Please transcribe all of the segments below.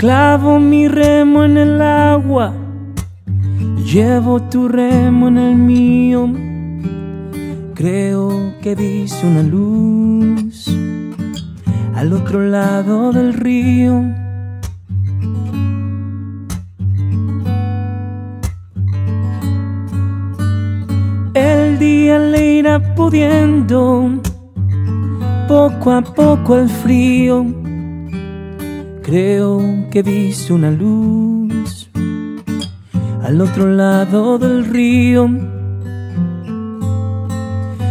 Clavo mi remo en el agua, llevo tu remo en el mío. Creo que viste una luz al otro lado del río. El día le irá pudiendo poco a poco el frío. Creo que viste una luz al otro lado del río.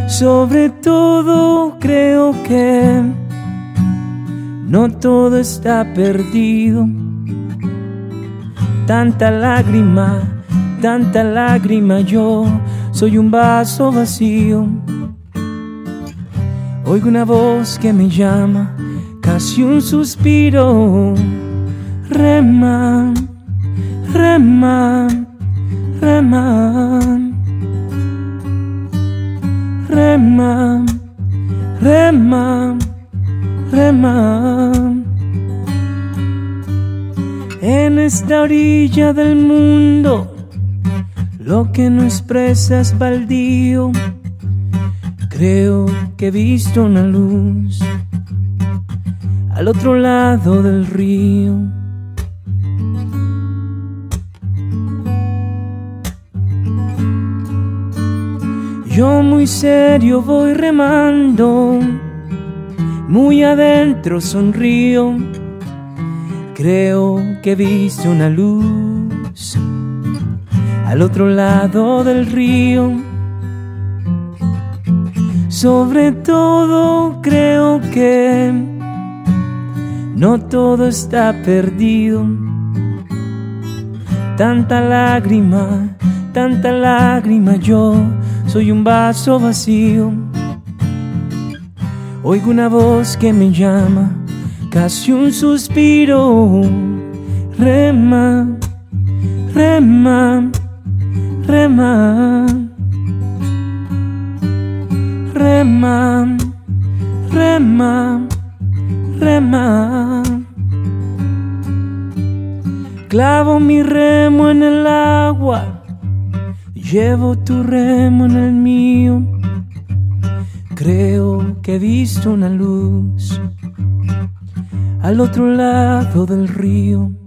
Sobre todo creo que no todo está perdido. Tanta lágrima, tanta lágrima, yo soy un vaso vacío. Oigo una voz que me llama, casi un suspiro. Rema, rema, rema. Rema, rema, rema. En esta orilla del mundo, lo que no expresas baldío Creo que he visto una luz al otro lado del río. Yo muy serio voy remando, muy adentro sonrío. Creo que he visto una luz al otro lado del río. Sobre todo creo que no todo está perdido. Tanta lágrima, tanta lágrima, yo soy un vaso vacío. Oigo una voz que me llama, casi un suspiro. Rema, rema, rema rema, rema, Clavo mi remo en el agua, llevo tu remo en el mío. Creo que he visto una luz al otro lado del río.